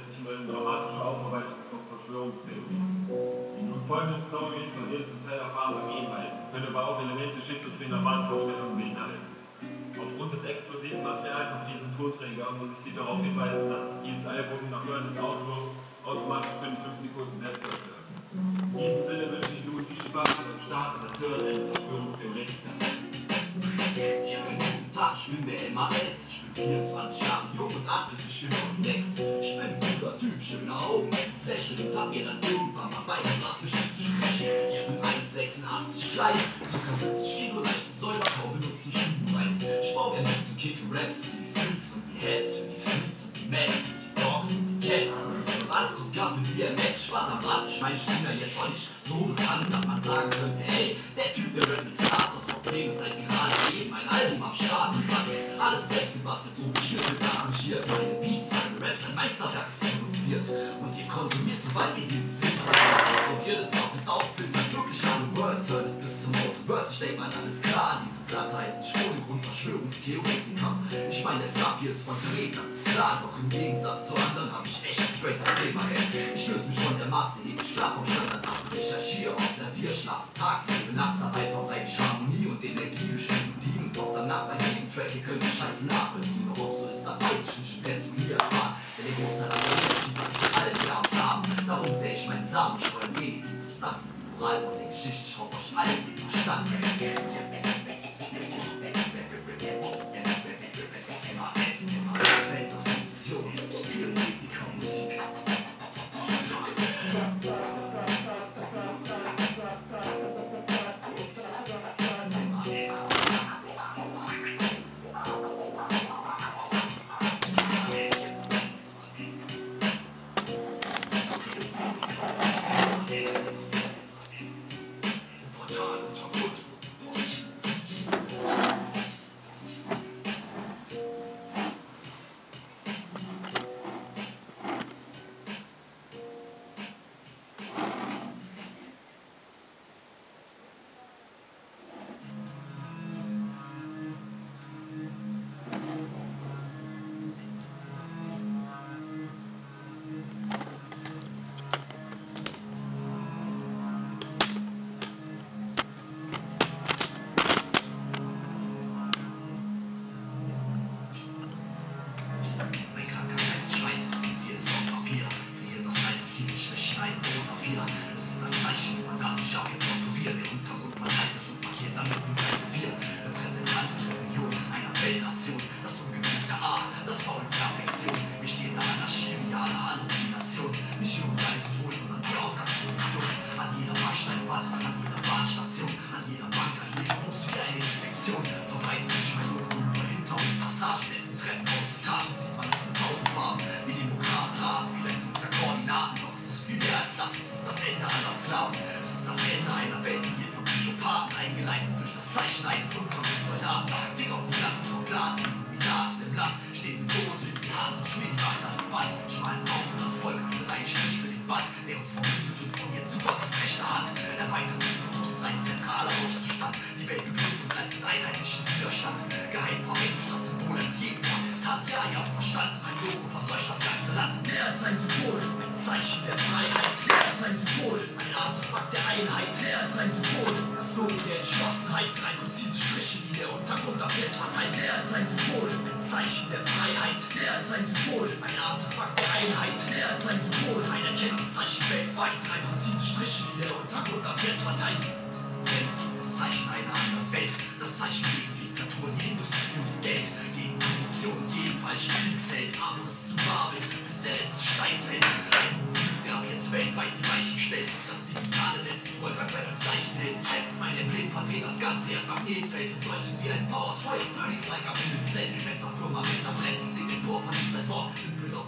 lässt sich immer eine dramatische Aufarbeitung von Verschwörungstheorien. Die nun folgenden Stories basieren zum Teil auf wahren Begebenheiten, können aber auch Elemente schizophrener Wahnvorstellungen beinhalten. Aufgrund des explosiven Materials auf diesem Tonträger muss ich Sie darauf hinweisen, dass dieses Album nach Hören des Autors automatisch binnen 5 Sekunden selbst zerstört. In diesem Sinne wünsche ich nun viel Spaß beim Start und das Hören eines Verschwörungstheoretikers. Ich bin der MAS. Ich bin 24 Jahre jung und aggressiv, ich bin komplex. Ich bin ein cooler Typ, schöne Augen, nettes Lächeln und hab mir dann irgendwann mal beigebracht, mich zu sprechen. Ich bin 1,86 klein, circa 70 Kilo, leichte Säule, kaum benutzen Schuhe rein. Ich baue gerne zum Kicken Raps für die Freaks und die Heads, für die Streets und die Max, für die Dogs und die Cats. Alles sogar für die MX, Spaß am Rad. Ich meine, ja jetzt auch nicht so bekannt, dass man sagen könnte, hey, der Typ, der wird mit Stars, ist halt gerade eben ein Album am Start. Man ist alles selbst gebastelt und geschnitten, arrangiert. Meine Beats, meine Raps, ein Meisterwerk ist produziert. Und ihr konsumiert, sobald ihr dieses Intro absolviert, saugt auf, bin dann glücklich alle Words, hört bis zum Autoverse. Ich denk mal, alles klar, diese Platte heißt nicht ohne Grund Verschwörungstheoretiker. Ich meine, der Stuff hier ist verdreht, das ist klar, doch im Gegensatz zu anderen hab ich echt ein straightes Thema, ey. Ich löse mich von der Masse, heb mich klar vom Standard ab, recherchiere, observiere, schlafe tagsüber, nachts, hab Ja, ihr habt verstanden, mein Logo verseucht das ganze Land. Mehr als ein Symbol, ein Zeichen der Freiheit. Mehr als ein Symbol, ein Artefakt der Einheit. Mehr als ein Symbol, das Logo der Entschlossenheit. Drei präzise Striche, die der Untergrund ab jetzt verteilt. Mehr als ein Symbol, ein Zeichen der Freiheit. Mehr als ein Symbol, ein Artefakt der Einheit. Mehr als ein Symbol, ein Erkennungszeichen weltweit. Drei präzise Striche, die der Untergrund ab jetzt verteilt. Denn es ist das Zeichen einer anderen Welt. Das Zeichen gegen Diktatur, die Industrie und Geld. Falschen. Aber es zu Babel, bis der letzte Stein fällt. Der ab jetzt weltweit die Weichen stellt. Das digitale Netz voll bei einem Zeichen hält. Check mein Emblem verdreht das ganze Erdmagnetfeld. Und leuchtet wie ein Power Feuer. Phoenix like am Himmelszelt. Wenn's am Firmament am Brennen, singt den Tor, verdient sein Wort. Simpel doch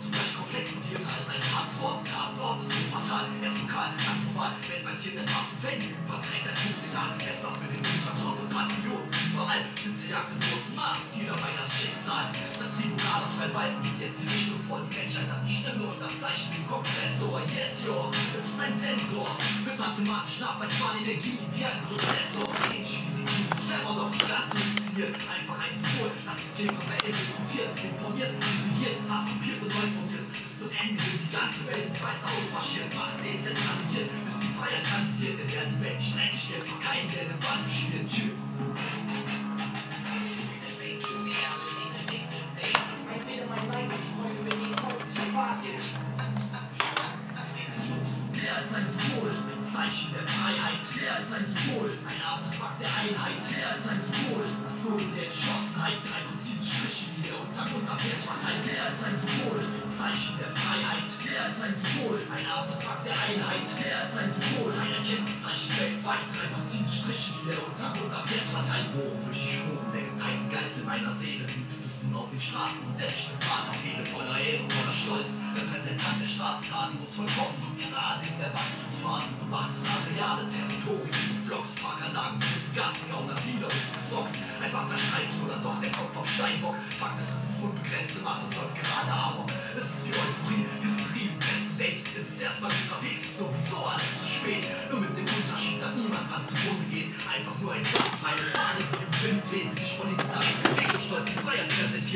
Macht und wenn überträgt ein Fußsignal. Erstmal für den Untergrund und Patrioten. Überall Spitze jagt im großen Maß. Ziel dabei das Schicksal. Das Tribunal aus Verwalten gibt jetzt die Richtung vor. Die Menschheit hat die Stimme und das Zeichen wie Kompressor. Yes, yo, es ist ein Sensor. Mit mathematisch nachweisbaren Energie wie ein Prozessor. Den schwierigen Server doch nicht ganz initiiert. Einfach ein Symbol. Das System der Erde mutiert, informiert, dividiert, hast kopiert und neu formiert bis zum Ende die ganze Welt weiß ausmarschiert, macht dezentralisiert, bis die Freiheit kandidiert, in werden die Menschen eingestellt, von keinem, der eine Wand beschmiert. Tschüss. Mehr als ein Symbol Zeichen der Freiheit, mehr als ein Symbol, ein Artefakt der Einheit, mehr als ein Symbol, das Loben der Entschlossenheit, ein Konzil die der Untergrund ab jetzt verteilt. mehr als ein Symbol, ein Zeichen der Freiheit, mehr als ein Symbol, ein Artefakt der Einheit, mehr als ein Symbol, ein Erkenntniszeichen weltweit, ein Konzil die der Untergrund ab jetzt verteilt. ein durch die Spuren der gepeilten Geist in meiner Seele, Polizisten auf den Straßen und der rechten Vaterfehde voller Ehre, voller Stolz. Repräsentant der Straßenkarten, wo es vollkommen und gerade in der Wachstumsphase macht es Areale, Territorien, Blocks, Parkanlagen, Gassen, Gauner, Dealer, Socks. Einfach der Streit oder doch der Kopf vom Steinbock. Fakt ist, es ist unbegrenzte Macht und läuft gerade Amok. Es ist wie Euphorie, Hysterie, besten Dates. Es ist erstmal unterwegs, so wie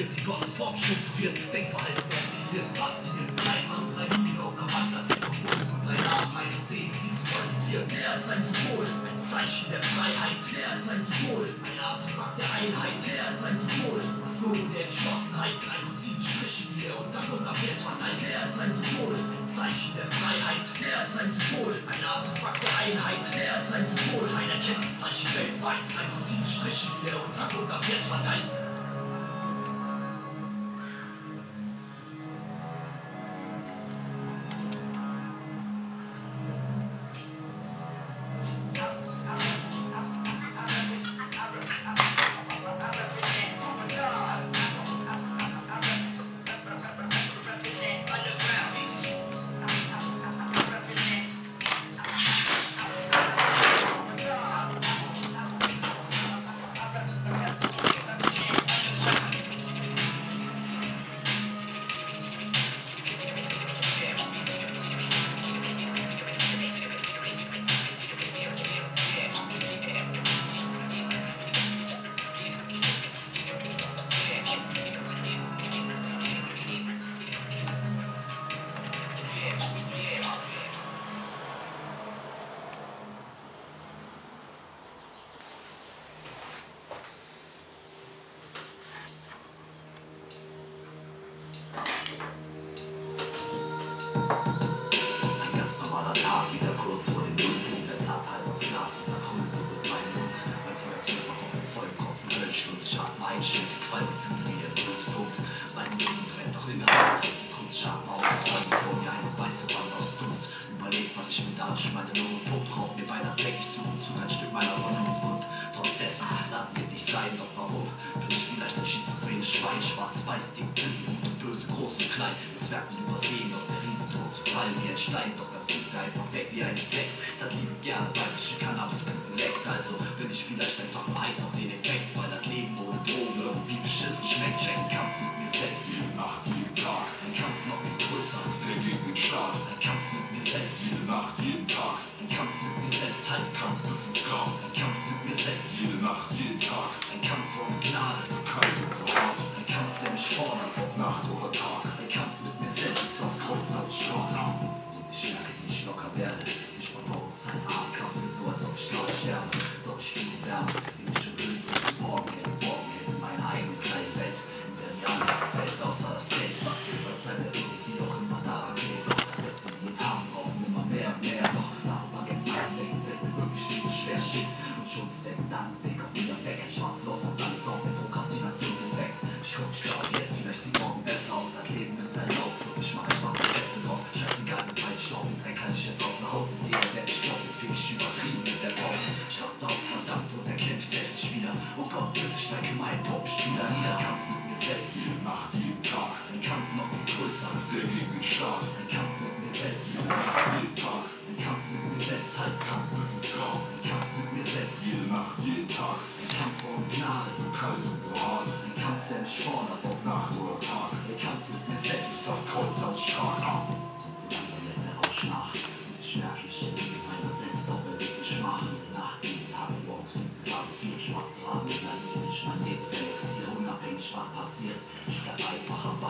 aktiviert, die Gosse Form studiert, Denkverhalten aktiviert, fasziniert, einfach und drei Video auf einer Wand als Symbol von drei Namen, einer Sehen, wie symbolisiert, mehr als ein Symbol, ein Zeichen der Freiheit, mehr als ein Symbol, ein Artefakt der Einheit, mehr als ein Symbol, das Logo der Entschlossenheit, kein konzise Strichen, die der Untergrund ab jetzt verteilt, mehr als ein Symbol, ein Zeichen der Freiheit, mehr als ein Symbol, ein Artefakt der Einheit, mehr als ein Symbol, ein Erkenntniszeichen weltweit, kein konzise Strichen, die der Untergrund ab jetzt verteilt.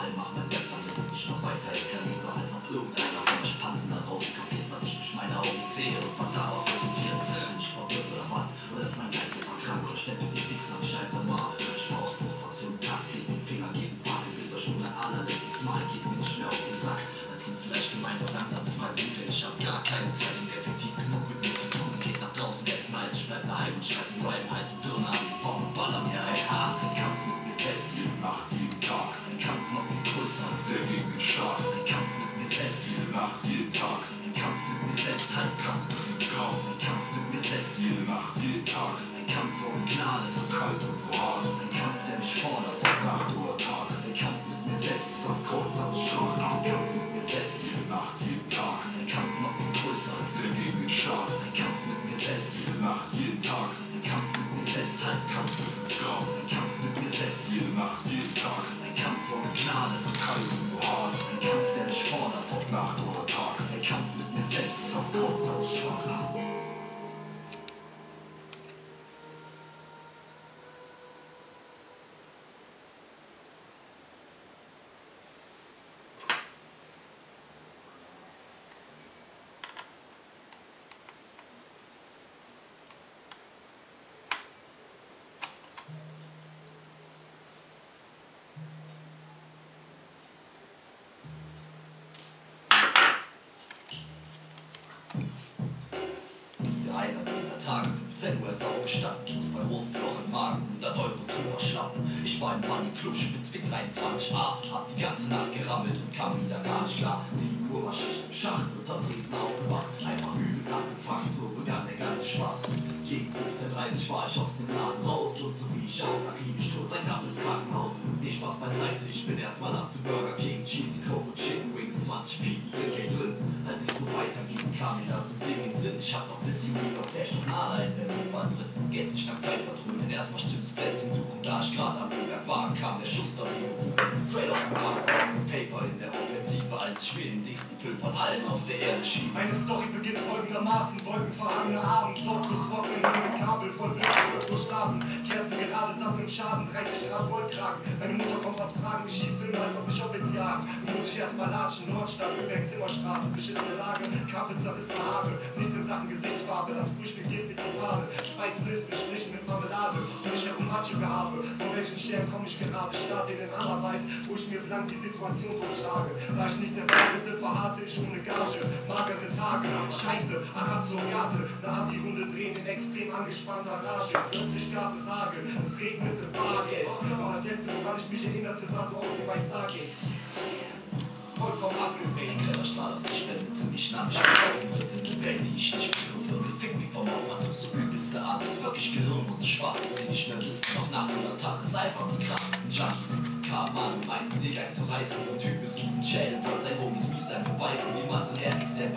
很麻烦 einer dieser Tage, 15 Uhr ist er aufgestanden, Fuß bei großes Loch im Magen, 100 Euro drüber schlappen. Ich war im Panik-Club, Spitzweg 23a, hab die ganze Nacht gerammelt und kam wieder gar nicht klar. 7 Uhr war Schicht im Schacht, unter Dresden aufgewacht, einfach übelst abgefuckt, so begann der ganze Spaß. Gegen 15.30 war ich aus dem Laden raus und so wie ich aussah, klinisch tot, ein Gammels Krankenhaus. Nee, Spaß beiseite, ich bin erstmal ab zu Burger King, Cheesy Coke und Chicken Wings, 20 Pizza Geld drin. Als ich so weiterging, kam mir das Ding in den Sinn. Ich hab noch bisschen Weed auf der der Geht's nicht nach Zeit vertrödeln, erstmal stimmt's Plätzchen suchen. Da ich grad am Berg war, kam der Schuster gerufen. Straight auf Paper in der Offensive, als mir den dicksten Film von allen auf der Erde schieb. Meine Story beginnt folgendermaßen: Wolkenverhangene Abend, sorglos trocknen Himmel, Kabel voll Blitze durchschlafen. Kerzen gerade samt im Schaden, 30 Grad Volt tragen. Meine Mutter kommt was fragen, ich schieb Filme, als ob ich jetzt jagst. Muss ich erst mal latschen, Nordstadt, Lübeck, Zimmerstraße, beschissene Lage, Kappe, zerrissene Haare. Nichts in Sachen Gesichtsfarbe, das Frühstück giftig und Farbe. Zwei Spliss bestrichen mit Marmelade, um mich herum Matschegehabe. Von welchen Sternen komm ich gerade? Starte in den Hammerwald, wo ich mir blank die Situation totschlage. Da ich nicht erwartete, verharrte ich ohne Gage. Magere Tage, Scheiße, Arab Surrogate. Eine Assi-Runde drehen in extrem angespannter Rage. Plötzlich gab es Hagel, es regnete Bargeld. Und das letzte, woran ich mich erinnerte, sah so aus wie bei Stargate. Vollkommen abgedreht. Ein kleiner Strahl aus der spendete mich nahm ich auf mit in die Welt, die ich nicht begriffe. Gefickt wie vom Aufwand, so übelste Asis, wirklich gehirnlose Spaß, dass die nicht mehr wissen, ob Nacht oder Tag ist einfach die krassesten Junkies. Kamen an, um meinten, Digga, ich zu reißen, so ein Typ mit riesen Schädel, wollte sein Homies wie sein beweisen, wie man sind der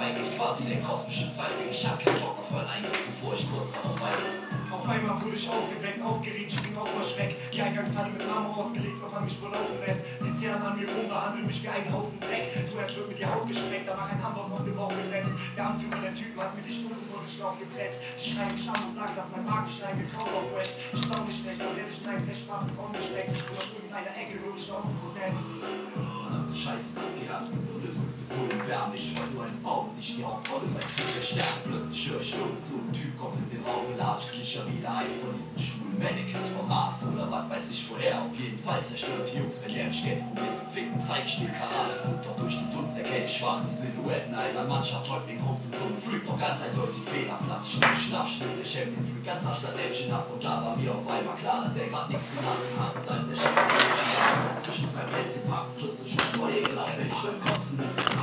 eigentlich quasi der kosmische Feind. Ich hab keinen Bock auf Eingriff, bevor ich kurz darauf weine. Auf einmal wurde ich aufgeweckt, aufgeregt, spring auf vor Schreck. Die Eingangshalle mit Arme ausgelegt, ob man mich wohl laufen lässt. Sie zerren an mir rum, behandeln mich wie einen Haufen Dreck. Zuerst wird mir die Haut gestreckt, danach ein Amboss auf den Bauch gesetzt. Der Anführer der Typen hat mir die Stunden vor den Schlauch gepresst. Sie schreien mich an und sagen, dass mein Magenstein gekraut aufwäscht. Ich stau nicht schlecht, dann werde ich in einen pechschwarzen Raum gesteckt. Und aus irgendeiner Ecke höre ich auch einen Protest. Scheiße, abgejagt. Wohl erbärmlich, weil nur ein Baum nicht die Hauptrolle bei der Sterne. Plötzlich höre ich Stimmen zu, ein Typ kommt in den Raum gelatscht. Sicher wieder eins von diesen schwulen Mannequins vom Mars oder was weiß ich woher. Auf jeden Fall zerstört die Jungs, wenn der mich jetzt probiert zu ficken. Zeig ich den Karate, Kunst doch durch die Dunst erkenne ich schwach die Silhouetten einer Mannschaft. Häuptling Holmes sind so ein Freak, doch ganz eindeutig Fehlerplatz. Schnipp, schnapp, schnitt der Chef den Freak ganz rasch das Dämmchen ab. Und da war mir auf einmal klar, dass der grad nichts gemacht hat. Und als der Chef zwischen zwei Plätzchen packt, frisst du schon vor Ekelhaft, wenn ich schon kotzen kann.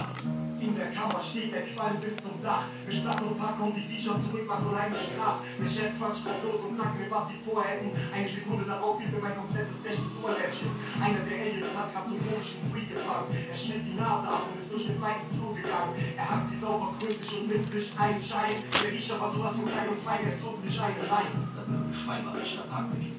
In der Kammer steht der Qualm bis zum Dach. Mit Sack und Pack kommen die Feature zurück, macht unheimlich Kraft. Der Chef quatscht drauf los und sagt mir, was sie vorhätten. Eine Sekunde darauf fiel mir mein komplettes rechtes Ohrläppchen. Einer der Aliens hat grad so komischen Freak gefangen. Er schnitt die Nase ab und ist durch den weiten Flur gegangen. Er hat sie sauber gründlich und mit sich einen Schein. Der Riecher war so was von klein und fein, er zog sich eine rein. Dann wird ein schweimerischer Takt, gibt mir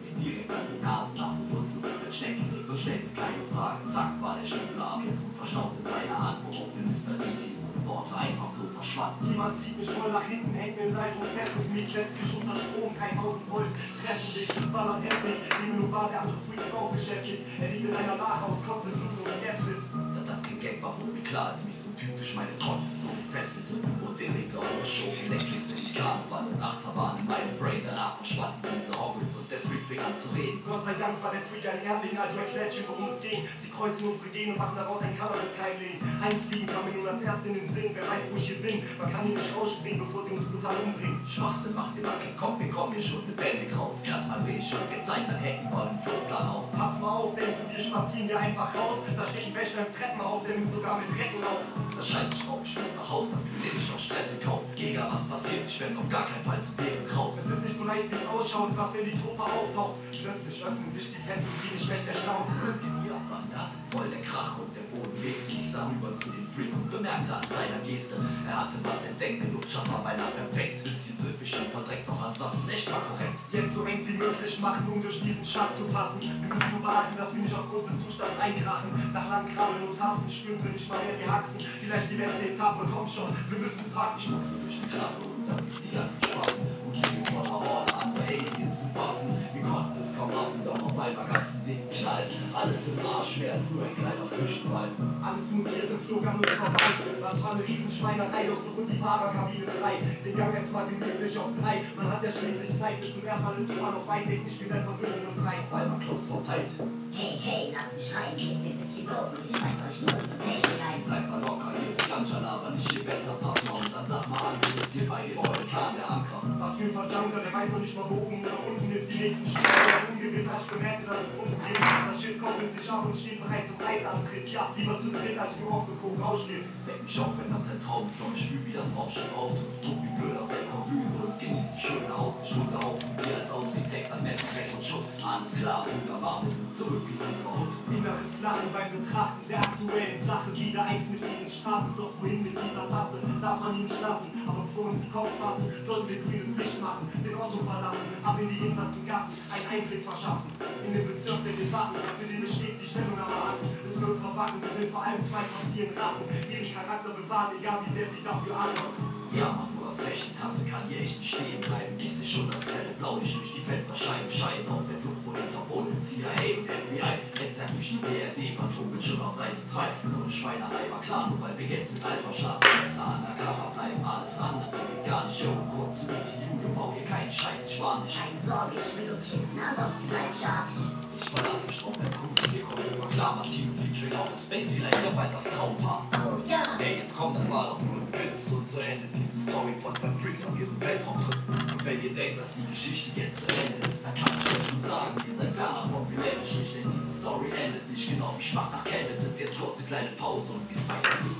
3000 Volt treffen dich, Ballern heftig, die global andere Freaks auch Geschäftchen. Er liebt in einer Lach aus Kotze, Blut und Skepsis. Das hat den Gag war wohl klar, ist nicht so typisch, meine Trotz ist so fest ist. Und den Meter hoch, schon elektrisch, wie Karneval und Achterbahn in meinem Brain danach verschwanden reden. Gott sei Dank war der Freak ein Erdling, also erklärt schon, worum es ging. Sie kreuzen unsere Gene und machen daraus ein Cannabis-Keimling. Heimfliegen kam mir nun als erst in den Sinn. Wer weiß, wo ich hier bin, man kann hier nicht rausspringen, bevor sie uns brutal umbringen. Schwachsinn macht immer keinen Kopf, wir kommen hier schon lebendig raus. Erstmal will ich schon gezeigt, dann hacken wir den Flugplan aus. Pass mal auf, denkst du, wir spazieren hier einfach raus? Da stechen Wäsche im Treppenhaus, der nimmt sogar mit Recken auf. Das scheiße Schraub, ich muss nach Haus, dann fühle ich auch Stress im Kopf. Jäger, was passiert? Ich werd auf gar keinen Fall zu Bärenkraut. Es ist nicht so leicht, wie es ausschaut, was wenn die Truppe auftaucht. Plötzlich öffnen sich die Fesseln, die nicht schlecht erstaunt. Geht ihr abwandert, voll der Krach und der Boden weht. Ich sah rüber zu den Freak und bemerkte an seiner Geste, er hatte was entdeckt, der Luftschaffer beinahe perfekt. Bisschen süffig und verdreckt, doch ansonsten echt mal korrekt. Jetzt so eng wie möglich machen, um durch diesen Schacht zu passen. Wir müssen nur beachten, dass wir nicht aufgrund des Zustands einkrachen. Nach langem Krabbeln und Tasten spüren wir nicht mal mehr die Haxen. Vielleicht die letzte Etappe, komm schon, wir müssen es wagen. Ich muckse durch die Klappe und das ist die ganzen Schwachen und fliegen von der Horde andere Aliens zu Waffen. Es kaum raffen, doch auf einmal gab's ein Ding knallt. Alles im Arsch, mehr als nur ein kleiner Zwischenfall. Alles mutiert und flog an uns vorbei. Das war eine Riesenschweinerei, doch so wurde die Fahrerkabine frei. Den Gang erstmal gemütlich auf drei. Man hat ja schließlich Zeit, bis zum ersten Mal ist man noch weit weg, nicht wie Verwirrung und frei. Weil man kurz verpeilt. Hey, hey, lass mich rein, kriegt bitte Zibo und ich schmeiß euch nur zur Technik ein. Bleib mal locker, hier ist aber nicht hier besser, Partner. Und dann sag mal an, wie ist hier bei der Ein Verjunker, der weiß noch nicht mal, wo oben oder unten ist. Die nächsten Schritte ungewiss, als ich bemerkte, dass es unten geht. Das Schiff koppelt sich ab und steht bereit zum Reiseantritt. Ja, lieber zu dritt, als nur auf so Koks ausschläft. Weck mich auf, wenn das ein Traum ist, doch ich spür, wie das Raumschiff auftrifft. Druck wie blöd aus der Konfuse und genießt die schöne Aussicht. Haufen Bier als Auswegtext an Menschen weg und Schutt. Alles klar, wunderbar, wir sind zurück in unserer Hut. Inneres Lachen beim Betrachten der aktuellen Sache. Wieder eins mit diesen Straßen, doch wohin mit dieser Tasse? Darf man ihn nicht lassen, aber bevor uns die Kopf fassen, sollten wir grünes Licht machen, den Otto verlassen, ab in die hintersten Gassen, einen Einblick verschaffen. In den Bezirk der Debatten, für den besteht die Stellung aber an. Es wird verbacken, wir sind vor allem zwei von vielen Ratten, ihren Charakter bewahren, egal wie sehr sie dafür antworten. Ja, Mann, du hast recht, die Tasse kann hier echt nicht stehen bleiben. Ich seh schon das helle Blaulicht durch die Fensterscheiben scheinen auf der Flucht vor Interpol, CIA und FBI. Sagt mich die BRD, Phantom schon auf Seite 2. So eine Schweinerei war klar, nur weil wir jetzt mit Alpha der Kamera bleiben. Alles andere gar nicht, Joe. Kurz zu Julian, bau hier keinen Scheiß, ich war nicht. Keine Sorge, ich will kippen, ansonsten bleib ich artig. Ich verlasse mich drauf, mein Kumpel, hier kommt immer klar, was Team Featuring Outer Space, vielleicht ja bald das Traumpaar. Oh ja, Ey, jetzt komm, dann war doch nur ein Witz und zu Ende diese Story von zwei Freaks auf ihrem Weltraumtrip. Und wenn ihr denkt, dass die Geschichte jetzt zu Ende ist, dann kann ich euch nur sagen, ihr seid ferner vom Geländestrich, denn diese Story endet nicht genau. Ich mach nach Kenntnis, jetzt kurz eine kleine Pause und wie es weitergeht,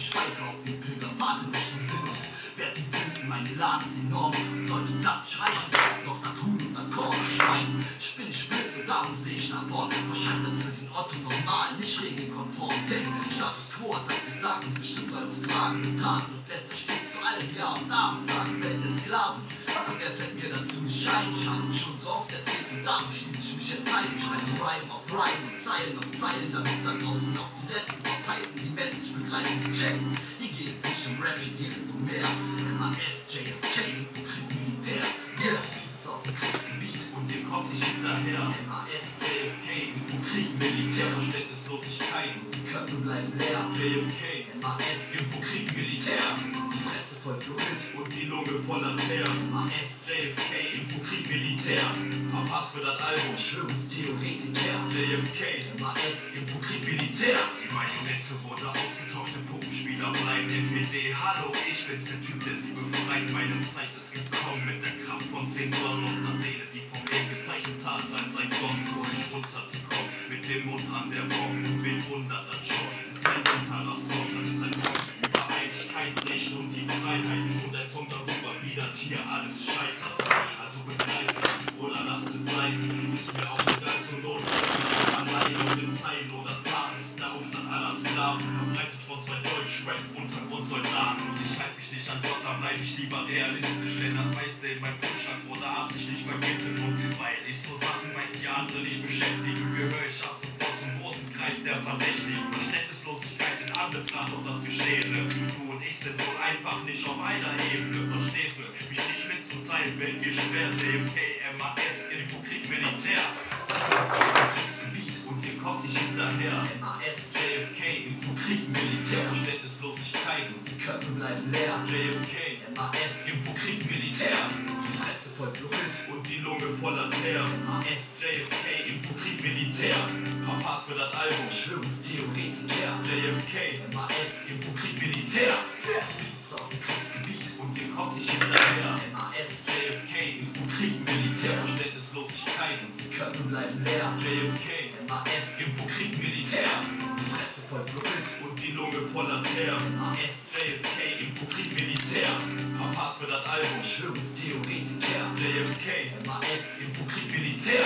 ich weiter auf den Pilgerpfad in Richtung Sinn. Werd die Wind, meine Lade ist enorm. Sollte das nicht reichen, doch das Huhn und das Korn, das Schwein. Ich bin nicht blöd und darum seh ich nach vorn. Was scheitert für den Otto normal, nicht regelkonform. Denn Status Quo hat das gesagt und bestimmt eure Fragen getan. Und lässt euch stets zu allem Ja und Amen sagen, wenn der Sklaven. Und fällt mir dazu nicht ein. Ich hab ihn schon so oft erzählt und darum schließe ich mich. Ich schreibe Rhyme auf Rhyme und Zeilen auf Zeilen, damit da draußen auch die letzten Parteien die Message begreifen. Check, hier geht nicht um Rapping, um mehr. MAS, JFK, Militär? Yeah, Beats aus dem Kriegsgebiet. Und ihr kommt nicht hinterher. MAS, JFK, Krieg, Militärverständnislosigkeit. die Köpfe bleiben leer. JFK, MAS, Info Krieg, Militär. die Fresse voll Fluid und die Lunge voller Teer. Infokrieg, Militär. Apart für das Album. Verschwörungstheoretiker JFK, MAS, Infokrieg, Militär. Die Marionette wurde ausgetauscht, der Puppenspieler bleibt FED. Hallo, ich bin's, der Typ, der sie befreit. Meine Zeit ist gekommen mit der Kraft von zehn Sonnen und einer Seele, die realistisch, denn das meiste in meinem Zustand wurde absichtlich vergiftet. Und weil ich so Sachen weiß, die andere nicht beschäftigen, gehöre ich ab sofort zum großen Kreis der Verdächtigen. Verständnislosigkeit in Anbetracht auf das Geschehene. Du und ich sind wohl einfach nicht auf einer Ebene. Verstehst du? Mich nicht mitzuteilen, wenn mir schwer. JFK, MAS, Infokrieg, Militär. Kommt nicht hinterher. MAS, JFK, Infokrieg, Militär. Verständnislosigkeit. die Köpfe bleiben leer JFK, MAS, Infokrieg, Militär. die Fresse voll Fluid Und die Lunge voller Teer. MAS, JFK, Infokrieg, Militär. Papas für das Album. Verschwörungstheoretiker JFK, MAS, Infokrieg, Militär. Beats aus dem Kriegsgebiet Und ihr kommt nicht hinterher. MAS, JFK, Infokrieg, Militär. Verständnislosigkeit. die Köpfe bleiben leer JFK, MAS, Infokrieg, Militär. die Fresse voll Fluid Und die Lunge voller Teer. MAS, JFK, Infokrieg, Militär. Papas für das Album. Verschwörungstheoretiker JFK, MAS, Infokrieg, Militär.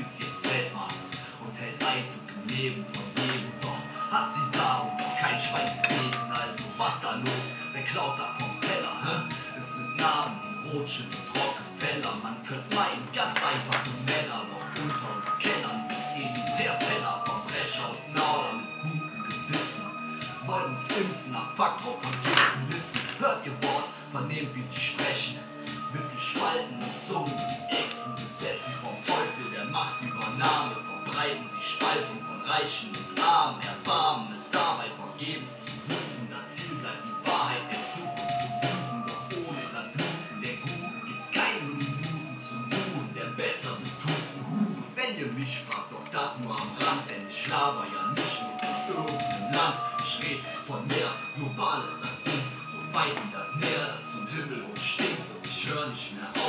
Ist jetzt Weltmacht und hält Einzug im Leben von jedem, doch hat sie darum kein Schwein gebeten, also was da los, wer klaut da vom Teller, hä? Es sind Namen wie Rothschild und Rockefeller, man könnte meinen, ganz einfache Männer, doch unter uns Kennern sind's Elitärpenner, Verbrecher und Nauder mit gutem Gewissen. Wollen uns impfen, nach Fuck drauf vergiften Wissen. Hört ihr Wort, vernehmt wie sie sprechen. Mit gespaltenen Zungen wie Echsen besessen vom Teufel der Machtübernahme. Verbreiten sie Spaltung von Reichen und Armen. Erbarmen ist dabei vergebens zu suchen. Das Ziel bleibt die Wahrheit der Zukunft zu prüfen. Doch ohne das Bluten der Guten gibt's keine Minuten zum Ruhen. Der besser betuchten Huren. Wenn ihr mich fragt, doch das nur am Rand. Denn ich laber ja nicht nur von irgendeinem Land. Ich red von mehr globales Ding. So weit wie das Meer, zum Himmel hoch stinkt. Und ich hör nicht mehr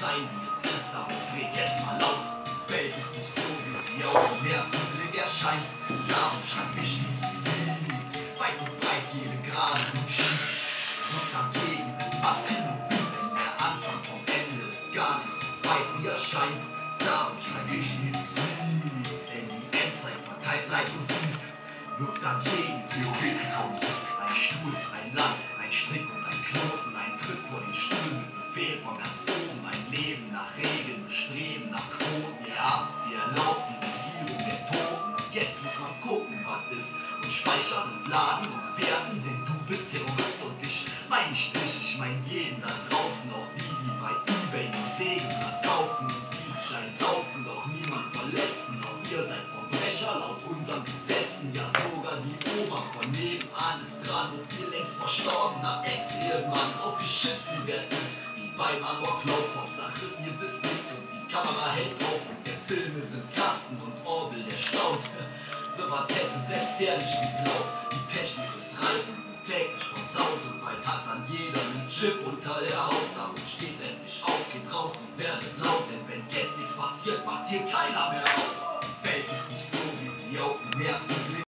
sein wie es. Aber red jetzt mal laut. Welt ist nicht so, wie sie auf den ersten Blick erscheint. Darum schreib ich dieses Lied. Weit und breit jede gerade und schief. Und dagegen, Astino Beats, der Anfang vom Ende ist gar nicht so weit, wie er scheint. Darum schreib ich dieses Lied. Denn die Endzeit verteilt Leid und Tief. Wirkt dagegen Theoretikums. Ein Stuhl, ein Land, jetzt muss man gucken, was ist. Und speichern und laden und werten. Denn du bist Terrorist und ich mein nicht dich. Ich mein jeden da draußen. Auch die, die bei Ebay den Segen kaufen. Und die sich ein saufen, doch niemand verletzen. Doch ihr seid Verbrecher laut unseren Gesetzen. Ja, sogar die Oma von nebenan ist dran. Und ihr längst verstorbener Ex-Ehemann. Drauf geschissen, wer ist. Wie beim Amoklauf. Hauptsache, ihr wisst nichts. Und die Kamera hält drauf. Und der Film ist im Kasten. Und Orwell, der staut. Was hätte selbst der geglaubt. Die Technik ist reif und täglich versaut. Und bald hat dann jeder einen Chip unter der Haut. Darum steht endlich auf, geht raus und werdet laut. Denn wenn jetzt nichts passiert, macht hier keiner mehr auf. Die Welt ist nicht so, wie sie auf den ersten Blick